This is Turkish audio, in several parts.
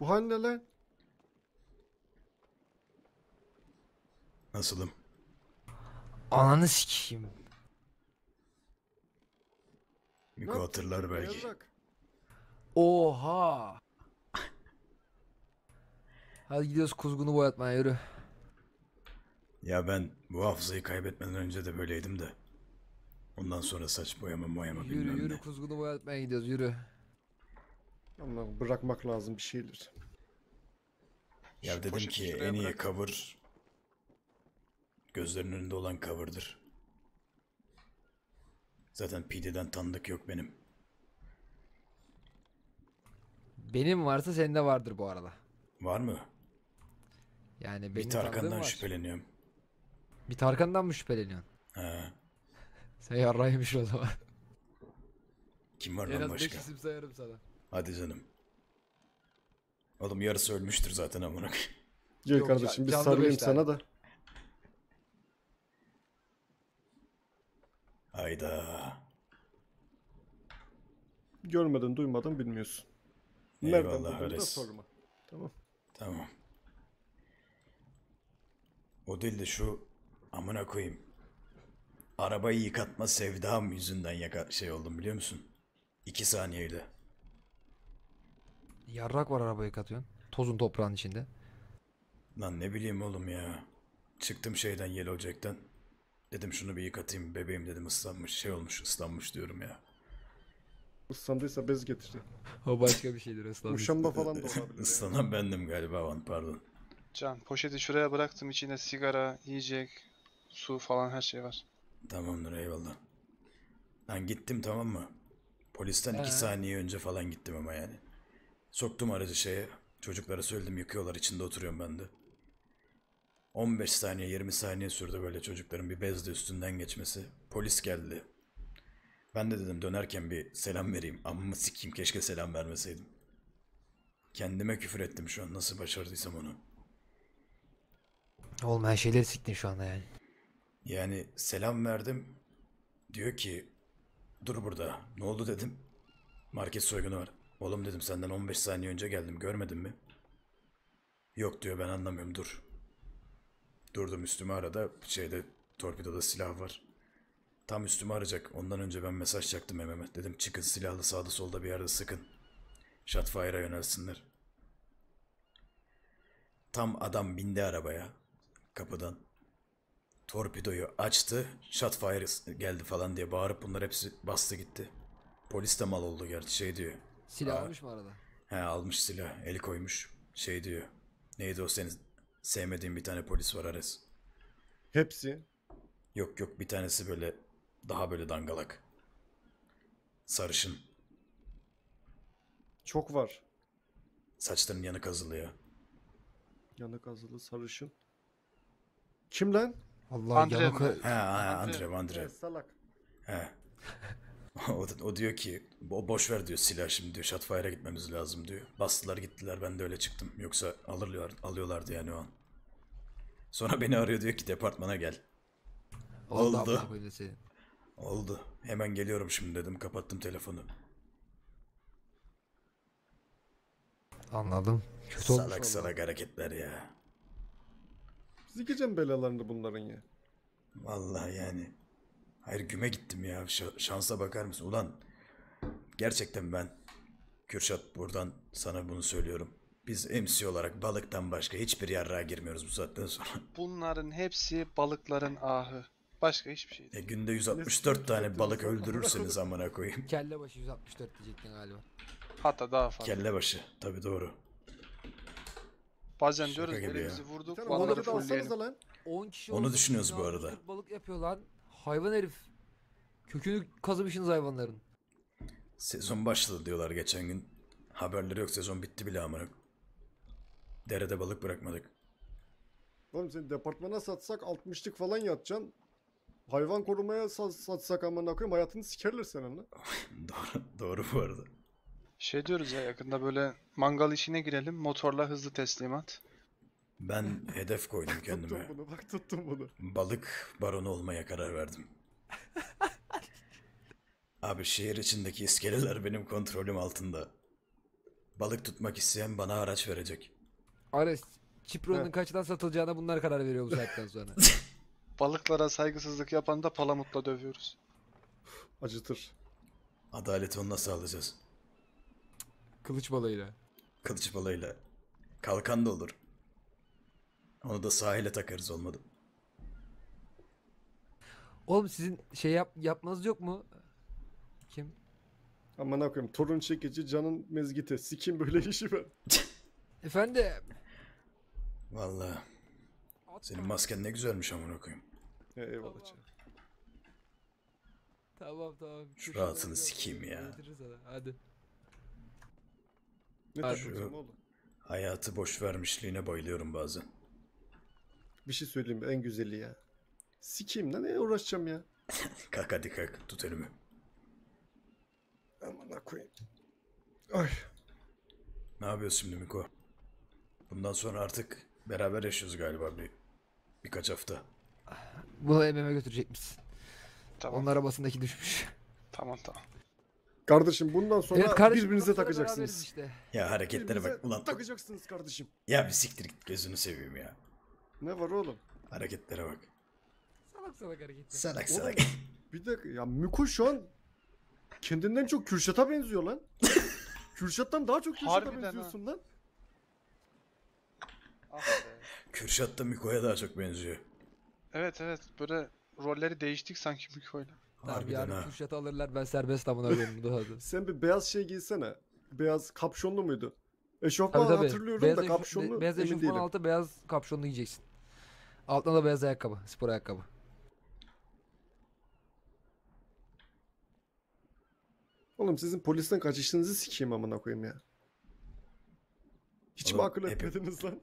Bu hal ne lan? Nasılım? Ananı sikeyim. Miko hatırlar belki. Oha. Hadi gidiyoruz kuzgunu boyatmaya yürü. Ya ben bu hafızayı kaybetmeden önce de böyleydim de. Ondan sonra saç boyama boyama Yürü bilmem yürü ne. kuzgunu boyatmaya gidiyoruz yürü. Ama bırakmak lazım bir şeyler. Ya Şu dedim ki en iyi bırak. cover gözlerinin önünde olan cover'dır. Zaten PD'den tanıdık yok benim. Benim varsa sende vardır bu arada. Var mı? Yani benim bir Tarkan'dan var. şüpheleniyorum. Bir Tarkan'dan mı şüpheleniyorsun? Ha, Sen yarraymış o zaman. kim var en lan az 5 başka? isim sayarım sana. Hadi canım. Oğlum yarısı ölmüştür zaten amına. koyayım. Gel Yok, kardeşim bir canlı sarılayım sana da. Hayda. Görmeden duymadan bilmiyorsun. Eyvallah, da sorma. Tamam. Tamam. O değil de şu amına koyayım. Arabayı yıkatma sevdam yüzünden yaka şey oldum biliyor musun? İki saniyeyle. Yarrak var arabayı katıyorsun. Tozun toprağın içinde. Lan ne bileyim oğlum ya. Çıktım şeyden Yellow Jack'ten. Dedim şunu bir yıkatayım bebeğim dedim ıslanmış şey olmuş ıslanmış diyorum ya. Islandıysa bez getir. O başka bir şeydir aslan. Muşamba falan da olabilir. Islanan bendim galiba van pardon. Can poşeti şuraya bıraktım. İçinde sigara, yiyecek, su falan her şey var. Tamamdır eyvallah. Lan gittim tamam mı? Polisten iki Ee? saniye önce falan gittim ama yani. Soktum aracı şeye. Çocuklara söyledim yıkıyorlar içinde oturuyorum ben de. 15 saniye 20 saniye sürdü böyle çocukların bir bezle üstünden geçmesi. Polis geldi. Ben de dedim dönerken bir selam vereyim. Amma sikeyim keşke selam vermeseydim. Kendime küfür ettim şu an nasıl başardıysam onu. Olmayan şeyleri siktin şu anda yani. Yani selam verdim. Diyor ki dur burada. Ne oldu dedim. Market soygunu var. Oğlum dedim senden 15 saniye önce geldim görmedin mi? Yok diyor ben anlamıyorum dur. Durdum üstüme arada şeyde torpidoda silah var. Tam üstüme arayacak. Ondan önce ben mesaj çaktım Mehmet. Dedim çıkın silahlı sağda solda bir yerde sıkın. Shotfire'a yönelsinler. Tam adam bindi arabaya. Kapıdan. Torpidoyu açtı. Shotfire geldi falan diye bağırıp bunlar hepsi bastı gitti. Polis de mal oldu gerçi şey diyor. Silah Aa. almış mı arada? He almış silah el koymuş. Şey diyor. Neydi o senin sevmediğin bir tane polis var Ares. Hepsi. Yok yok bir tanesi böyle daha böyle dangalak. Sarışın. Çok var. Saçların yanı kazılı ya. Yanık azılı sarışın. Kim lan? Allah Andre yanık... mi? He he Andre Andre. Evet, salak. He. o, o diyor ki o boş ver diyor silah şimdi diyor Shotfire'a gitmemiz lazım diyor. Bastılar gittiler ben de öyle çıktım. Yoksa alırlar, alıyorlardı yani o an. Sonra beni arıyor diyor ki departmana gel. Oldu. Böyle senin. Oldu. Hemen geliyorum şimdi dedim. Kapattım telefonu. Anladım. Kötü olmuş. salak salak hareketler ya. Zikeceğim belalarını bunların ya. Vallahi yani. Hayır güme gittim ya. Ş- şansa bakar mısın? Ulan gerçekten ben Kürşat buradan sana bunu söylüyorum. Biz MC olarak balıktan başka hiçbir yarrağa girmiyoruz bu saatten sonra. Bunların hepsi balıkların ahı. Başka hiçbir şey E, değil. günde 164 tane balık öldürürseniz amına koyayım. Kelle başı 164 diyecektin galiba. Hatta daha fazla. Kelle başı. Tabi doğru. Bazen Şaka diyoruz elimizi ya. Vurduk, fullleyelim. lan. 10 kişi Onu düşünüyoruz bu 1600 arada. balık yapıyor lan. Hayvan herif. Kökünü kazımışsınız hayvanların. Sezon başladı diyorlar geçen gün. Haberleri yok sezon bitti bile amına. Derede balık bırakmadık. Oğlum seni departmana satsak 60'lık falan yatacaksın. Hayvan korumaya sa- satsak amına koyayım hayatını sikerler senin lan. doğru, doğru bu arada. Şey diyoruz ya yakında böyle mangal işine girelim. Motorla hızlı teslimat. Ben hedef koydum kendime. Tuttum bunu bak tuttum bunu. Balık baronu olmaya karar verdim. Abi şehir içindeki iskeleler benim kontrolüm altında. Balık tutmak isteyen bana araç verecek. Ares, Çipro'nun kaçtan satılacağına bunlar karar veriyor bu saatten sonra. Balıklara saygısızlık yapanı da palamutla dövüyoruz. Acıtır. Adaleti onunla sağlayacağız. Kılıç balığıyla. Kılıç balığıyla. Kalkan da olur. Onu da sahile takarız olmadı. Oğlum sizin şey yap yapmanız yok mu? Kim? Aman koyayım. Torun çekici canın mezgiti. Sikim böyle işi ben. Efendim. Vallahi senin masken ne güzelmiş amına koyayım. Eyvallah canım. Tamam tamam. Şu rahatını sikeyim ya. Hadi. Ne Hadi. oğlum? Hayatı boş vermişliğine bayılıyorum bazen. Bir şey söyleyeyim mi? En güzeli ya. Sikeyim lan ne uğraşacağım ya. Kalk hadi kalk tut elimi. Aman koyayım. Ay. Ne yapıyorsun şimdi Miko? Bundan sonra artık beraber yaşıyoruz galiba bir birkaç hafta. Bunu MM'e götürecek misin? Tamam. Onun arabasındaki düşmüş. Tamam tamam. Kardeşim bundan sonra evet kardeşim. birbirinize takacaksınız. Işte. Ya hareketlere Birbirinize bak ulan. takacaksınız kardeşim. Ya bir siktir git gözünü seveyim ya. Ne var oğlum? Hareketlere bak. Salak salak hareketler. Salak Oğlum, salak. Bir dakika ya Miko şu an kendinden çok Kürşat'a benziyor lan. Kürşat'tan daha çok Kürşat'a Harbiden ha. benziyorsun lan. Ah be. Kürşat da Miko'ya daha çok benziyor. Evet evet böyle rolleri değiştik sanki Miko'yla. Tamam Harbiden yarın ha. Kürşat'ı alırlar ben serbest amına koyayım bu da hadi. Sen bir beyaz şey giysene. Beyaz kapşonlu muydu? Eşofman Tabii tabii. hatırlıyorum Beyaz da kapşonlu beyaz emin eşofman değilim. altı beyaz kapşonlu giyeceksin. Altına da beyaz ayakkabı, spor ayakkabı. Oğlum sizin polisten kaçışınızı sikeyim amına koyayım ya. Hiç mi Oğlum, akıl hep- etmediniz lan?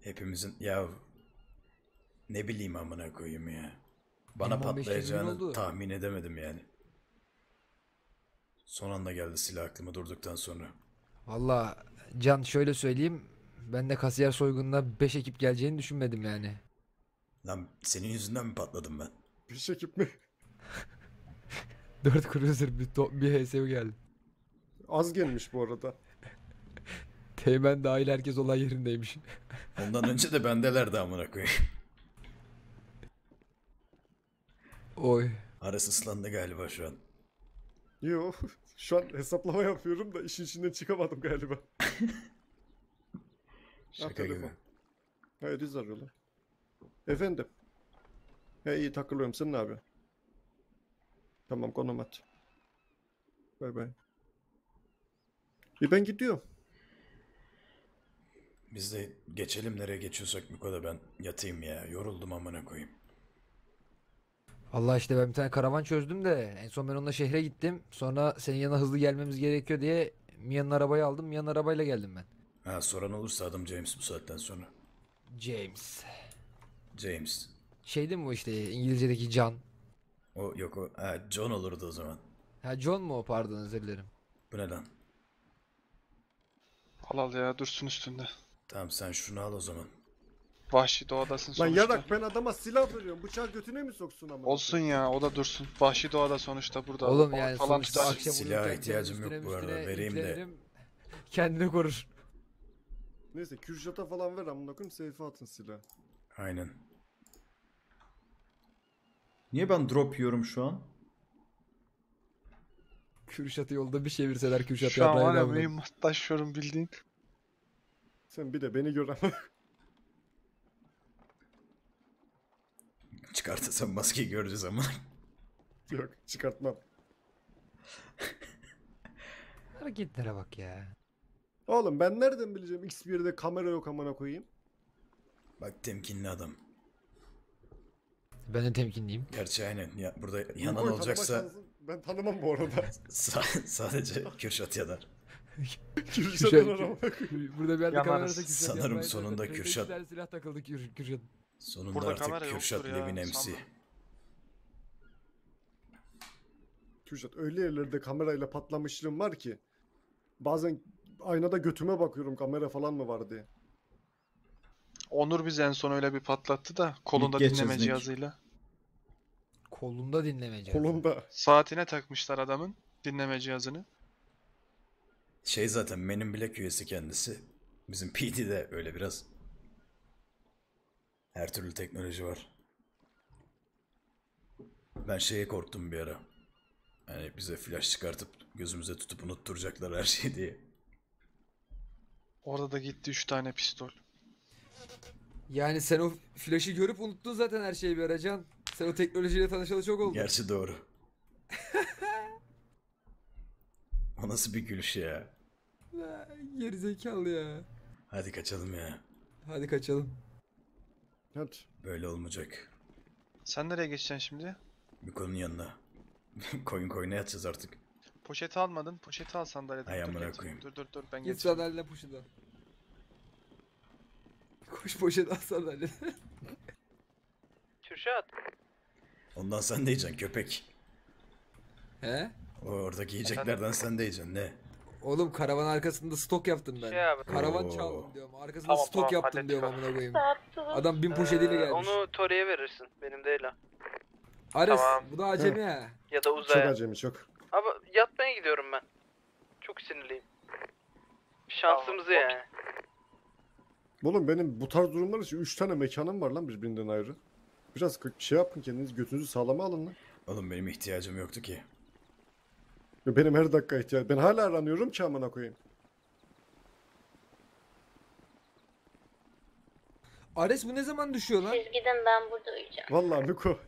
Hepimizin ya ne bileyim amına koyayım ya. Bana Benim 15 yirmi gün patlayacağını tahmin edemedim yani. Son anda geldi silah aklıma durduktan sonra. Valla Can şöyle söyleyeyim. Ben de kasiyer soygununa 5 ekip geleceğini düşünmedim yani. Lan senin yüzünden mi patladım ben? Bir ekip mi? 4 cruiser bir, to- bir HSU geldi. Az gelmiş bu arada. Teğmen dahil herkes olay yerindeymiş. Ondan önce de bendelerdi amına koyayım. Oy. Arası ıslandı galiba şu an. Yo şu an hesaplama yapıyorum da işin içinden çıkamadım galiba. Şaka gibi. Ha Ediz arıyorlar. Efendim. He iyi takılıyorum sen ne yapıyorsun? Tamam konum at. Bay bay. İyi ben gidiyorum. Biz de geçelim nereye geçiyorsak Miko da ben yatayım ya. Yoruldum amına koyayım. Allah işte ben bir tane karavan çözdüm de en son ben onunla şehre gittim. Sonra senin yanına hızlı gelmemiz gerekiyor diye Mia'nın arabayı aldım. Mia'nın arabayla geldim ben. Ha soran olursa adım James bu saatten sonra. James. James. Şey değil mi bu işte İngilizce'deki John? O yok o. Ha John olurdu o zaman. Ha John mu o pardon özür dilerim. Bu ne lan? Al al ya dursun üstünde. Tamam sen şunu al o zaman. Vahşi doğadasın Lan sonuçta. yarak ben adama silah veriyorum. Bıçağı götüne mi soksun ama? Olsun ya o da dursun. Vahşi doğada sonuçta burada. Oğlum yani falan sonuçta tutar. akşam Silaha uyurken ihtiyacım üstüne yok bu arada, üstüne vereyim de. yüklenirim. Kendini korur. Neyse Kürşat'a falan ver amına koyayım seyfe atın silah. Aynen. Niye ben drop yiyorum şu an? Kürşat'ı yolda bir çevirseler Kürşat Şu an var ya yaprağıyla mühimmatlaşıyorum bildiğin. Sen bir de beni gör ama. Çıkartırsam maskeyi göreceğiz ama. Yok çıkartmam. Hareketlere bak ya. Oğlum ben nereden bileceğim X1'de kamera yok amına koyayım. Bak temkinli adam. Ben de temkinliyim. Gerçi aynen. Ya, burada yanan tanıma olacaksa Ben tanımam bu arada. sa- sadece Kürşat yanar. Kürşat- arama koyayım. Burada bir yerde Yanarız. kamera varsa Kürşat Sanırım sonunda zaten Kürşat- silah takıldı Kür Kürşat. Sonunda Burada artık Kürşat Levin MC. Kürşat öyle yerlerde kamerayla patlamışlığım var ki. Bazen aynada götüme bakıyorum kamera falan mı var diye. Onur bizi en son öyle bir patlattı da kolunda geçeceğiz dinleme Nick. cihazıyla. Kolunda dinleme cihazı. Kolunda. Saatine takmışlar adamın dinleme cihazını. Şey zaten Men Black üyesi kendisi. Bizim PD de öyle biraz. Her türlü teknoloji var. Ben şeye korktum bir ara. Yani bize flash çıkartıp gözümüze tutup unutturacaklar her şeyi diye. Orada da gitti 3 tane pistol. Yani sen o flaşı görüp unuttun zaten her şeyi bir ara Can. Sen o teknolojiyle tanışalı çok oldu. Gerçi doğru. o nasıl bir gülüş ya. Ha, Gerizekalı ya. Hadi kaçalım ya. Hadi kaçalım. Hadi. Böyle olmayacak. Sen nereye geçeceksin şimdi? Miko'nun yanına. Koyun koyuna yatacağız artık. Poşeti almadın. Poşeti al sandalyeden. Hay dur, amına koyayım. dur dur dur ben Git getireyim. sandalyeyle poşet al. Koş poşet al sandalyeden. Kürşat. Ondan sen de yiyeceksin köpek. He? O oradaki yiyeceklerden sen de yiyeceksin ne? Oğlum karavan arkasında stok yaptım ben. Şey abi. Karavan Oo. çaldım diyorum. Arkasında Tamam, stok tamam, yaptım hallettik diyorum abi. amına koyayım. Adam bin poşetiyle Ee, gelmiş. Onu Tori'ye verirsin. Benim değil ha. Ares Tamam. bu da acemi ha. Ya da Çok Uzay'a. acemi çok. Abi yatmaya gidiyorum ben. Çok sinirliyim. Şansımızı yani. Oğlum benim bu tarz durumlar için 3 tane mekanım var lan birbirinden ayrı. Biraz şey yapın kendiniz götünüzü sağlama alın lan. Oğlum benim ihtiyacım yoktu ki. Benim her dakika ihtiyaç. Ben hala aranıyorum ki amına koyayım. Ares bu ne zaman düşüyor lan? Siz gidin ben burada uyuyacağım. Vallahi Miko.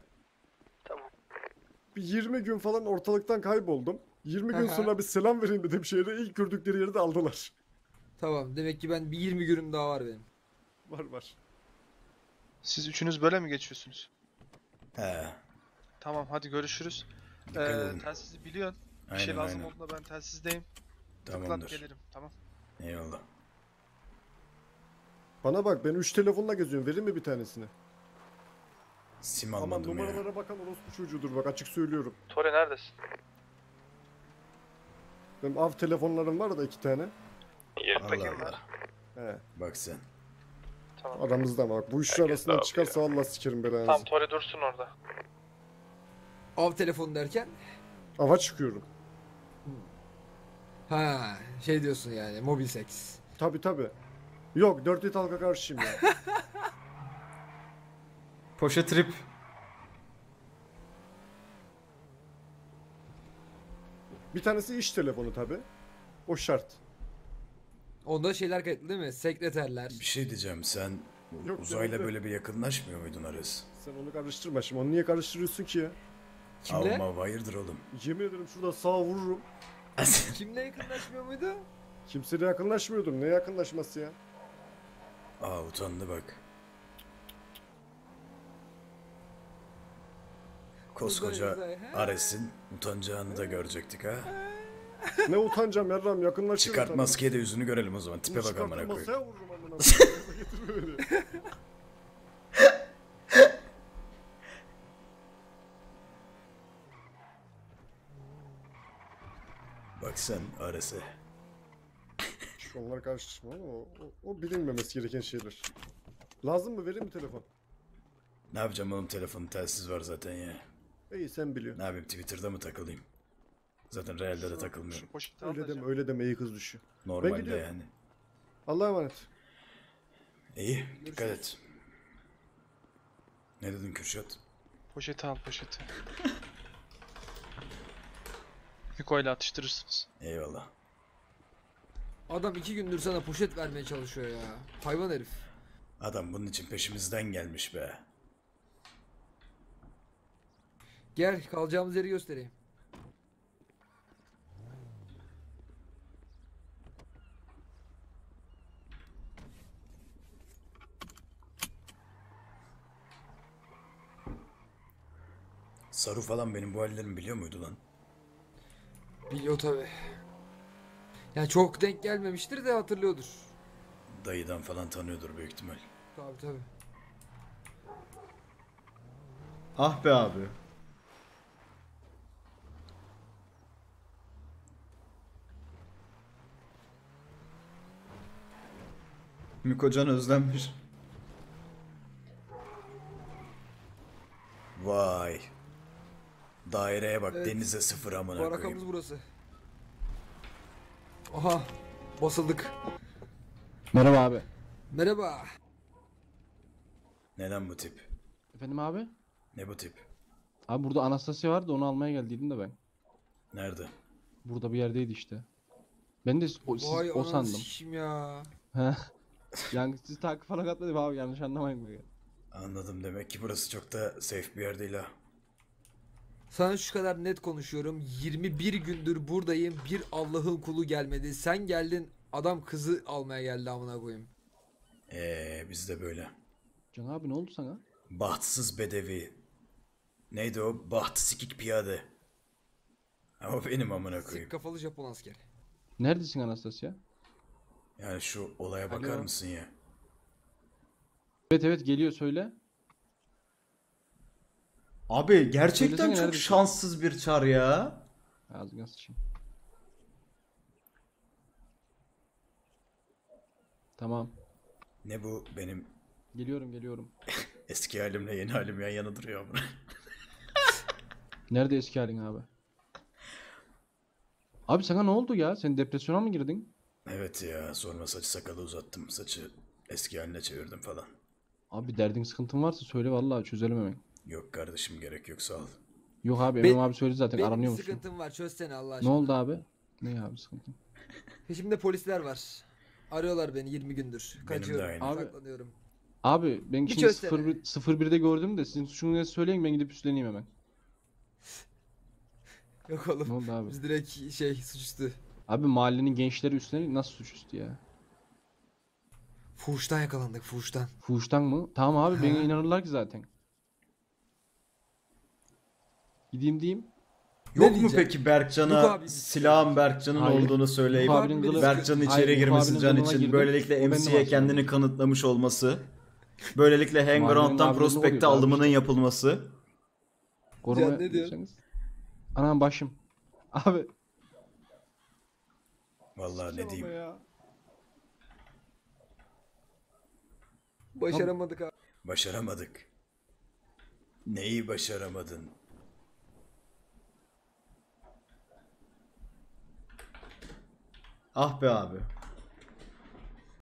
Tamam. Bir 20 gün falan ortalıktan kayboldum. 20 gün Aha. sonra bir selam vereyim dedim şehre. İlk gördükleri yeri de aldılar. Tamam demek ki ben bir 20 günüm daha var benim. Var var. Siz üçünüz böyle mi geçiyorsunuz? He. Tamam hadi görüşürüz. Dikkat Ee, edin. telsizi biliyorsun. Bir şey Aynen lazım aynen. olduğunda ben telsizdeyim. Tıklat Tamamdır. gelirim. Tamam. Eyvallah. Bana bak ben 3 telefonla geziyorum. Vereyim mi bir tanesini? Sim Aman almadım ya. numaralara bakan orospu çocuğudur bak açık söylüyorum. Tori neredesin? Benim av telefonlarım var da iki tane. Allah Allah. He. Bak sen. Tamam. Aramızda ama bak bu üçlü arasından çıkarsa Allah sikerim belanızı. Tamam Tori dursun orada. Av telefonu derken Ava çıkıyorum. ha şey diyorsun yani mobil seks. Tabi tabi. Yok dört it halka karşıyım ya. Poşet trip. bir tanesi iş telefonu tabi. O şart. Onda şeyler kayıtlı değil mi? Sekreterler. Bir şey diyeceğim sen Yok, uzayla yok. böyle bir yakınlaşmıyor muydun Ares? Sen onu karıştırma şimdi. Onu niye karıştırıyorsun ki ya? Kimle? Alma hayırdır oğlum. Yemin ederim şurada sağ vururum. Kimle yakınlaşmıyor muydu? Kimseyle yakınlaşmıyordum. Ne yakınlaşması ya? Aa utandı bak. Koskoca Uzay, he? Ares'in utanacağını da görecektik ha. Ne utancam yarram yakınlaşıyorum. Çıkart maskeyi de yüzünü görelim o zaman. Tipe bak amına koyayım. Masaya vururum amına koyayım. Bak sen Ares'e. Şu Onlara karıştırma ama o, o, o bilinmemesi gereken şeyler. Lazım mı? Vereyim mi telefon? Ne yapacağım oğlum telefonun telsiz var zaten ya. İyi sen biliyorsun. Ne yapayım Twitter'da mı takılayım? Zaten realde de takılmıyorum. Şu poşeti Öyle deme öyle deme iyi kız düşüyor. Normalde gidiyorum. yani. Allah'a emanet. İyi dikkat et. Ne dedin Kürşat? Poşeti al poşeti. Miko ile atıştırırsınız. Eyvallah. Adam iki gündür sana poşet vermeye çalışıyor ya. Hayvan herif. Adam bunun için peşimizden gelmiş be. Gel kalacağımız yeri göstereyim. Saru falan benim bu hallerimi biliyor muydu lan? Biliyor tabi. Yani çok denk gelmemiştir de hatırlıyordur. Dayıdan falan tanıyordur büyük ihtimal. Tabi tabi. Ah be abi. Mikocan özlenmiş. Vay. Daireye bak Evet. denize sıfır amına koyayım. Barakamız burası. Aha basıldık. Merhaba abi. Merhaba. Neden bu tip? Efendim abi? Ne bu tip? Abi burada Anastasia vardı onu almaya geldiydim de ben. Nerede? Burada bir yerdeydi işte. Ben de o, siz, Vay o ananı sandım. sikeyim ya. He. yani siz takip falan atmadım abi yanlış anlamayın beni. Anladım demek ki burası çok da safe bir yer değil ha. Sana şu kadar net konuşuyorum. 21 gündür buradayım. Bir Allah'ın kulu gelmedi. Sen geldin. Adam kızı almaya geldi amına koyayım. Eee bizde böyle. Can abi ne oldu sana? Bahtsız bedevi. Neydi o? Bahtı sikik piyade. O benim amına Sik koyayım. kafalı Japon asker. Neredesin Anastasia? Yani şu olaya bakar Alo. mısın ya? Evet evet geliyor söyle. Abi gerçekten Söylesene çok şanssız bir çar ya. Ağzına sıçayım. Tamam. Ne bu benim Geliyorum geliyorum. eski halimle yeni halim yan yana duruyor amına. Nerede eski halin abi? Abi sana ne oldu ya? Sen depresyona mı girdin? Evet ya sorma saçı sakalı uzattım. Saçı eski haline çevirdim falan. Abi derdin sıkıntın varsa söyle vallahi çözelim hemen. Yok kardeşim gerek yok sağ ol. Yok abi Emre abi söyledi zaten Benim bir aranıyor musun? sıkıntım var. Çözsene Allah Ne aşkına. oldu abi? Ne abi sıkıntın? Peşimde polisler var. Arıyorlar beni 20 gündür. Kaçıyorum. aynı. Abi- Saklanıyorum. Abi ben şimdi çözsene. 01, 01'de gördüm de sizin suçunuzu söyleyin ben gidip üstleneyim hemen. Yok Ne oğlum. oldu abi? Biz direkt şey suçüstü. Abi mahallenin gençleri üstlenir nasıl suçüstü ya? Fuhuştan yakalandık fuhuştan. Fuhuştan mı? Tamam abi Ha. inanırlar ki zaten. Gideyim diyeyim. Yok mu diyeceğim? peki Berkcan'a silahın Berkcan'ın Hayır. olduğunu söyleyip Berkcan'ın Hayır, içeri Ufuk girmesi can için girdim. böylelikle MC'ye kendini kanıtlamış olması böylelikle Hangaround'dan abi alımının yapılması Koruma ne diyorsun? Anam başım. Abi. Vallahi ne diyeyim. Başaramadık abi. Başaramadık. Neyi başaramadın? Ah be abi